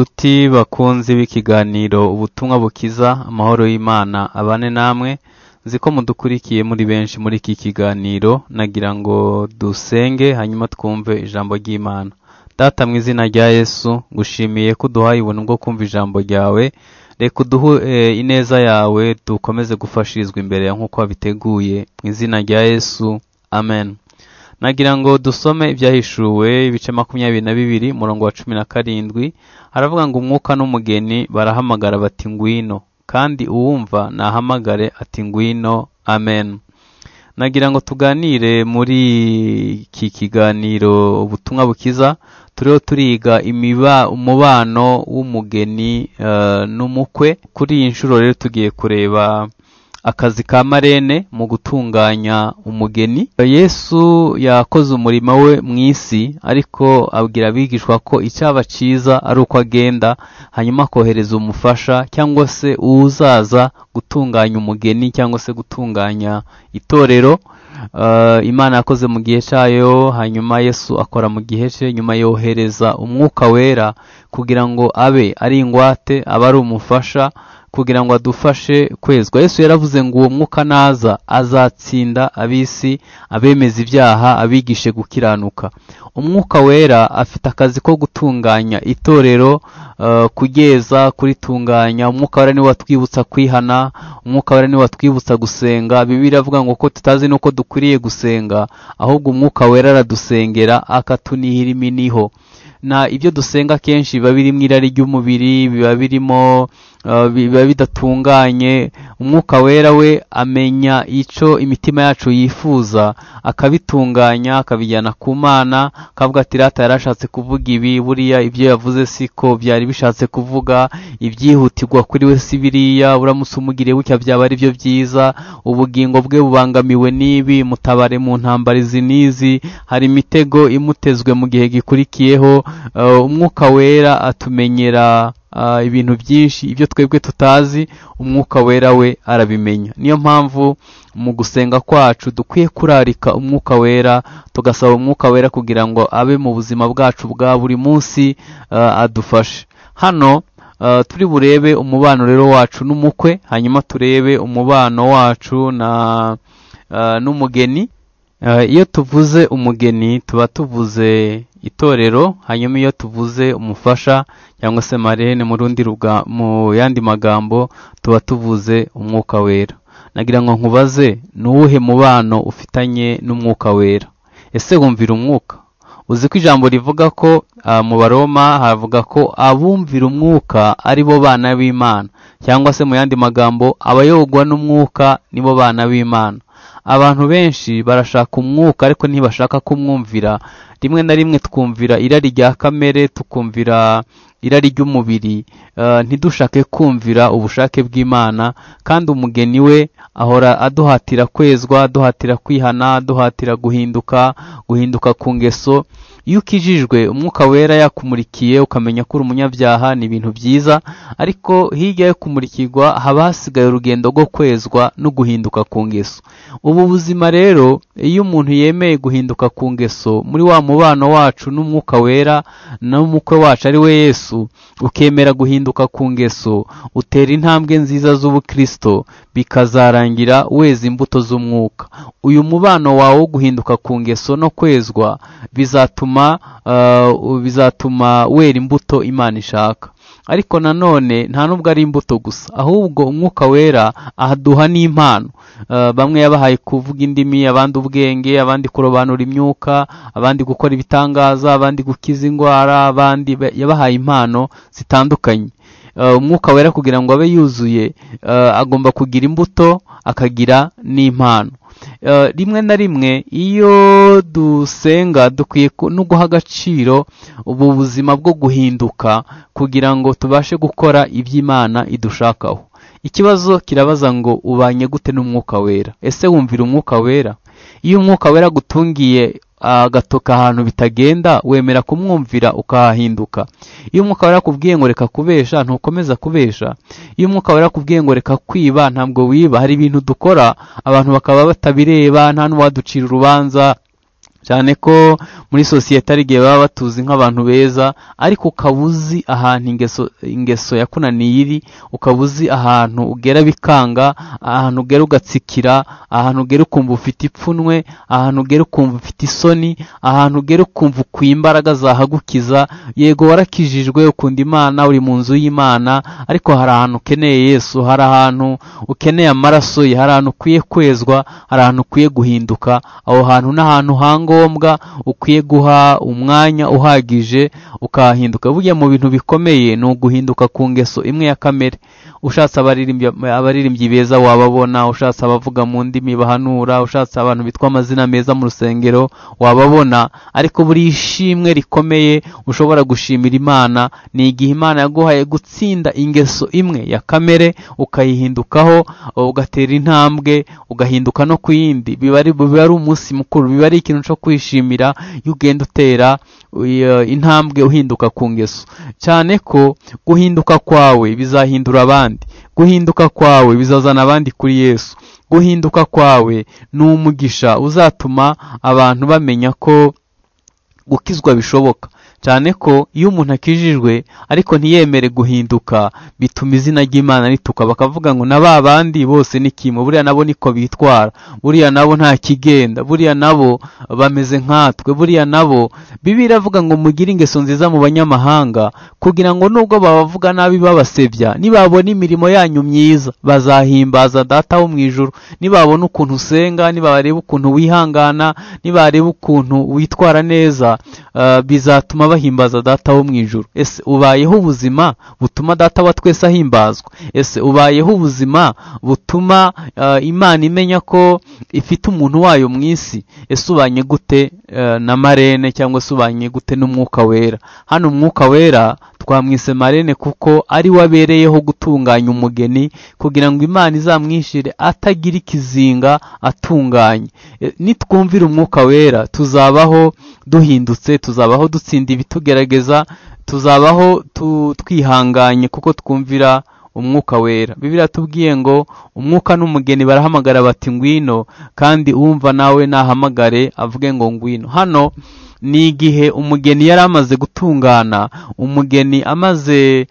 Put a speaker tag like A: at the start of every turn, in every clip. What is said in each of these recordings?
A: Nshuti bakunzi b'ikiganiro ubutumwa bukiza amahoro y'Imana. Abane namwe nzi ko mudukurikiye muri benshi muri iki kiganiro. Nagira ngo dusenge hanyuma twumve ijambo ry'Imana. Data mu izina rya Yesu ngushimiye ko uduhaye ubuntu bwo kumva ijambo ryawe. Reka uduhe ineza yawe dukomeze gufashirizwa imbere nk'uko wabiteguye. Mu izina rya Yesu amen. Nagira ngo dusome ibyahishuwe ibice makumyabiri na bibiri umurongo wa cumi na karindwi haravuga ngo umwuka n'umugeni barahamagara bati ngwino. Kandi uwumva nahamagare ati ngwino. Amen. Nagira ngo tuganire muri iki kiganiro ubutumwa bukiza turiho turiga imiba umubano w'umugeni n'umukwe. Kuri iyi nshuro rero tugiye kureba akazi ka marene mu gutunganya umugeni. Yesu yakoze umurimo we mu isi ariko abwira abigishwa ko icyaba cyiza ari uko agenda hanyuma akohereza umufasha cyangwa se uzaza gutunganya umugeni cyangwa se gutunganya itorero. Imana yakoze mu gihe cyayo hanyuma yesu akora mu gihe cye nyuma yohereza umwuka wera kugira ngo abe ari ingwate abe ari umufasha kugira ngo adufashe kwezwa. Yesu yaravuze ngo uwo mwuka naza azatsinda ab'isi abemeza ibyaha abigishe gukiranuka. Umwuka wera afite akazi ko gutunganya itorero kugeza kuritunganya. Umwuka wera ni we watwibutsa kwihana umwuka wera ni we watwibutsa gusenga. Bibiri avuga ngo ko tutazi nuko dukwiriye gusenga ahubwo umwuka wera aradusengera akatunihira iminiho. Na ibyo dusenga kenshi biba birimo irari ry'umubiri biba birimo biba bidatunganye umwuka wera we amenya icyo imitima yacu yifuza akabitunganya akabijyana ku mana akavuga ati rata yarashatse kuvuga ibi buriya ibyo yavuze siko byari bishatse kuvuga ibyihutirwa kuri we si biriya uramutse umugiriye gutya byaba ari byo byiza ubugingo bwe bubangamiwe n'ibi mutabare mu ntambara izi n'izi hari imitego imutezwe mu gihe gikurikiyeho. Umwuka wera atumenyera ibintu byinshi ibyo twebwe tutazi umwuka wera we arabimenya. Niyo mpamvu mu gusenga kwacu dukwiye kurarika umwuka wera tugasaba umwuka wera kugira ngo abe mu buzima bwacu bwa buri munsi adufashe. Hano turi burebe umubano rero wacu n'umukwe hanyuma turebe umubano wacu n'umugeni. Iyo tuvuze umugeni tuba tuvuze itorero hanyuma iyo tuvuze umufasha cyangwa se marene mu rundi mu yandi magambo tuba tuvuze umwuka wera. Nagira ngo nkubaze ni uwuhe mubano ufitanye n'umwuka wera? Ese wumvira umwuka? Uzi ko ijambo rivuga ko mu baroma havuga ko abumvira umwuka ari bo bana b'imana cyangwa se mu yandi magambo abayogwa n'umwuka nibo bana b'imana. Abantu benshi barashaka umwuka ariko ntibashaka kumwumvira. Rimwe na rimwe twumvira irari rya kamere tukumvira irari ry'umubiri ntidushake kumvira ubushake bw'imana kandi umugeni we ahora aduhatira kwezwa aduhatira kwihana aduhatira guhinduka guhinduka ku ngeso. Iyo ukijijwe umwuka wera yakumurikiye ukamenya ko uri umunyabyaha ni ibintu byiza ariko hirya yo kumurikirwa haba hasigaye urugendo rwo kwezwa no guhinduka ku ngeso. Ubu buzima rero iyo umuntu yemeye guhinduka ku ngeso muri wa mubano wacu n'umwuka wera n'umukwe wacu ari we yesu ukemera guhinduka ku ngeso utera intambwe nziza z'ubukristo bikazarangira weza imbuto z'umwuka. Uyu mubano wawe wo guhinduka ku ngeso no kwezwa bizatuma bizatuma wera imbuto imana ishaka. Ariko nanone nta nubwo ari imbuto gusa. Ahubwo umwuka wera aduha n'impano. Bamwe yabahaye kuvuga indimi abandi ubwenge abandi kurobanura imyuka abandi gukora ibitangaza abandi gukiza indwara abandi yabahaye impano zitandukanye. Umwuka wera kugira ngo abe yuzuye agomba kugira imbuto akagira n'impano. Rimwe na rimwe iyo dusenga dukwiye no guha agaciro ubu buzima bwo guhinduka kugira ngo tubashe gukora iby'imana idushakaho. Ikibazo kirabaza ngo ubanye gute n'umwuka wera? Ese wumvira umwuka wera? Iyo umwuka wera agutungiye agatoka ahantu bitagenda wemera kumwumvira ukahahinduka iyo umwuka wera akubwiye ngo reka kubesha ntukomeza kubesha. Iyo umwuka wera akubwiye ngo reka kwiba ntabwo wiba. Hari ibintu dukora abantu bakaba batabireba nta n'uwaducira urubanza. Cyane ko muri sosiyete hari igihe baba batuzi nk'abantu beza ariko ukaba uzi ahantu ingeso ingeso yakunaniye iri ukaba uzi ahantu ugera bikanga ahantu ugera ugatsikira ahantu ugera ukumva ufite ipfunwe ahantu ugera ukumva ufite isoni ahantu ugera ukumva ukwiye imbaraga zahagukiza. Yego warakijijwe ukunda imana uri mu nzu y'imana ariko hari ahantu ukeneye yesu hari ahantu ukeneye amaraso ye hari ahantu ukwiye kwezwa hari ahantu ukwiye guhinduka aho hantu ni ahantu hangombwa ukwiye guha umwanya uhagije ukahahinduka burya mu bintu bikomeye ni uguhinduka ku ngeso imwe ya kamere. Ushatse abaririmbyi beza wababona ushatse abavuga mu ndimi bahanura ushatse abantu bitwa amazina meza mu rusengero wababona. Ariko buri ishimwe rikomeye ushobora gushimira imana ni igihe imana yaguhaye gutsinda ingeso imwe ya kamere ukayihindukaho ugatera intambwe ugahinduka no ku yindi. Biba ari umunsi mukuru biba ari ikintu cyo kwishimira iyo ugenda utera intambwe uhinduka ku ngeso. Cyane ko guhinduka kwawe bizahindura abandi. Guhinduka kwawe bizazana abandi kuri yesu. Guhinduka kwawe ni umugisha uzatuma abantu bamenya ko gukizwa bishoboka. Cyane ko iyo umuntu akijijwe ariko ntiyemere guhinduka bituma izina ry'imana rituka. Bakavuga ngo na ba bandi bose ni kimwe buriya nabo niko bitwara. Buriya nabo nta kigenda. Buriya nabo bameze nkatwe buriya nabo bibi iravuga ngo mugire ingeso nziza mu banyamahanga kugira ngo nubwo babavuga nabi babasebya nibabona imirimo yanyu myiza. Bazahimbaza data wo mu ijuru. Nibabona ukuntu usenga nibareba ukuntu wihangana nibareba ukuntu witwara neza uh, bizatuma bahimbaza data wo mu ijuru ese ubayeho ubuzima butuma data wa twese ahimbazwa? Ese ubayeho ubuzima butuma uh, imana imenya ko ifite umuntu wayo mu isi? Ese ubanye gute uh, na marene cyangwa se ubanye gute n'umwuka wera? Hano umwuka wera twamwise marene kuko ari we abereyeho gutunganya umugeni kugira ngo imana izamwishyire atagira ikizinga atunganye. Nitwumvira umwuka wera tuzabaho duhindutse tuzabaho dutsinda ibitugerageza tuzabaho twihanganye kuko twumvira umwuka wera. Bibiriya tubwiye ngo umwuka n'umugeni barahamagara bati ngwino kandi uwumva nawe nahamagare avuge ngo ngwino. Hano ni igihe umugeni yari amaze gutungana umugeni amaze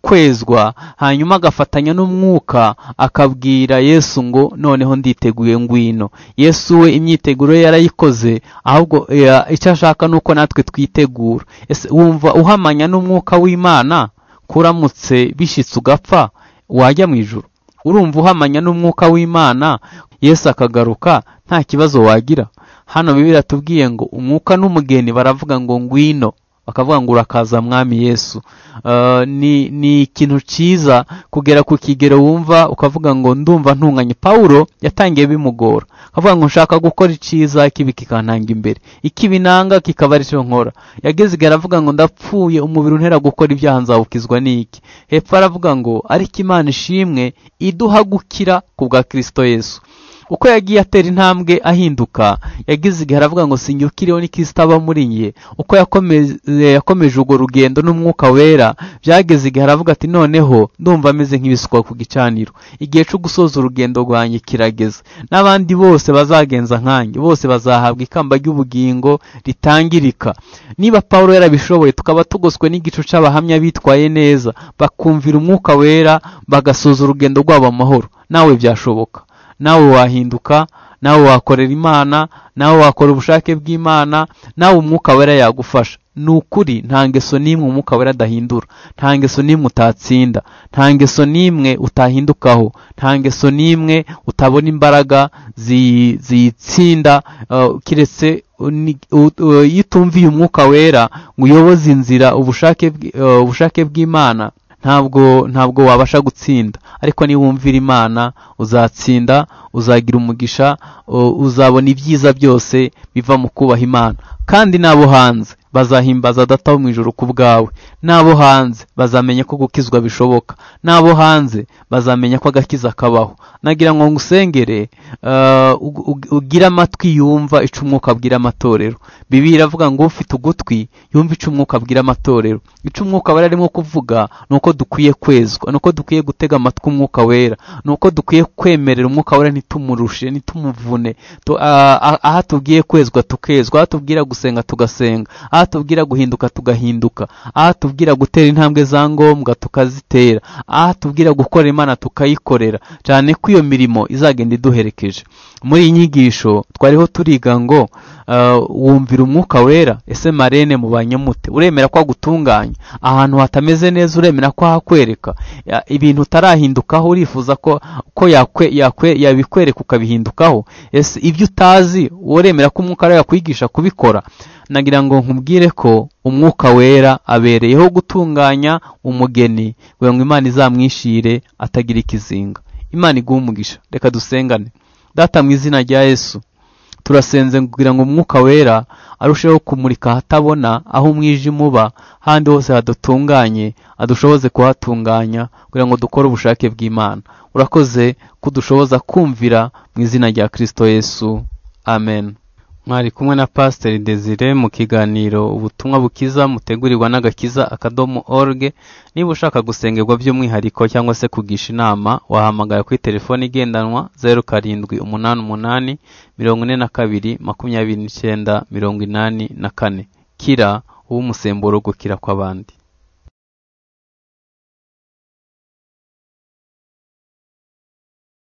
A: kwezwa hanyuma agafatanya n'umwuka akabwira yesu ngo noneho nditeguye ngwino. Yesu we imyiteguro ye yarayikoze ahubwo icyo ashaka ni uko natwe twitegura. Wumva uhamanya n'umwuka w'imana? Kuramutse bishyitse ugapfa wajya mu ijoro urumva uhamanya n'umwuka w'imana? Yesu akagaruka nta kibazo wagira. Hano bibiri tubwiye ngo umwuka n'umugeni baravuga ngo ngwino bakavuga ngo urakaza mwami yesu. Ni ni ikintu cyiza kugera ku kigero wumva ukavuga ngo ndumva ntunganye. Pawulo yatangiye bimugora akavuga ngo nshaka gukora icyiza ikibi kikantanga imbere ikibi nanga kikaba ari cyo nkora. Yageze igihe aravuga ngo ndapfuye umubiri untera gukora ibyaha nzawukizwa n'iki? Hepfo aravuga ngo ariko imana ishimwe iduha gukira ku bwa kirisito yesu. Uko yagiye atera intambwe ahinduka yagize igihe aravuga ngo sinjye ukiriho ni kirisita aba muri nge uko yakomeje urwo rugendo n'umwuka wera byageze igihe aravuga ati noneho ndumva ameze nk'ibisukwa ku gicaniro. Igihe cyo gusoza urugendo rwanjye kirageze n'abandi bose bazagenza nkanjye bose bazahabwa ikamba ry'ubugingo ritangirika. Niba paul yarabishoboye tukaba tugoswe n'igicu cy'abahamya bitwaye neza. Bakumvira umwuka wera bagasoza urugendo rwabo amahoro. Nawe byashoboka. Nawe wahinduka nawe wakorera imana nawe wakora ubushake bw'imana nawe umwuka wera yagufasha. Ni ukuri nta ngeso n'imwe umwuka wera adahindura. Nta ngeso n'imwe utatsinda. Nta ngeso n'imwe utahindukaho. Nta ngeso n'imwe utabona imbaraga ziyitsinda keretse iyo utumviye umwuka wera ngo uyoboze inzira ubushake bw'imana. Ntabwo ntabwo wabasha gutsinda. Ariko niba wumvira imana uzatsinda uzagira umugisha uzabona ibyiza byose biva mu kubaha imana. Kandi n'abo hanze. Bazahimbaza data wo mu ijoro ku bwawe. N'abo hanze bazamenya ko gukizwa bishoboka. N'abo hanze bazamenya ko agakiza kabaho. Nagira ngo ngusengere uh, ug- ug- ugire amatwi yumva ico umwuka abwira amatorero. Bibiliya iravuga ngo ufite ugutwi yumva ico umwuka abwira amatorero. Ico umwuka wera arimo kuvuga ni uko dukwiye kwezwa ni uko dukwiye gutega amatwi umwuka wera ni uko dukwiye kwemerera umwuka wera ntitumurushe ntitumuvune Tu- a- a- aho atubwiye kwezwa tukezwa aho atubwira gusenga tugasenga aho atubwira guhinduka tugahinduka aho gutera intambwe za ngombwa tukazitera aho gukora imana tukayikorera. Cyane ko iyo mirimo izagenda iduherekeje. Muri iyi nyigisho twariho turiga ngo uh, wumvira umwuka wera ese marene mubanye mute uremera ko agutunganya. Ahantu hatameze neza uremera ko ahakwereka. Ibintu utarahindukaho urifuza ko yabikwereka ukabihindukaho. Ese ibyo utazi uremera ko umwuka wera yakwigisha kubikora. Nagira ngo nkubwire ko umwuka wera abereyeho gutunganya umugeni. Kugira ngo imana izamwishire atagira ikizinga. Imana iguhe umugisha. Reka dusengane. Data mu izina rya yesu turasenze kugira ngo umwuka wera arusheho kumurika ahatabona aho umwijima uba handi hose hadutunganye adushoboze kuhatunganya kugira ngo dukore ubushake bw'imana. Urakoze kudushoboza kumvira mu izina rya kristo yesu. Amen. Mwari kumwe na pasiteri desire mu kiganiro ubutumwa bukiza mutegurirwa n'agakiza akadomo org niba ushaka gusengerwa by'umwihariko cyangwa se kugisha inama wahamagara kuri telefoni igendanwa zeru karindwi umunani umunani mirongo ine na kabiri makumyabiri n'icyenda mirongo inani na kane. Kira uw'umusemburo gukira kw'abandi.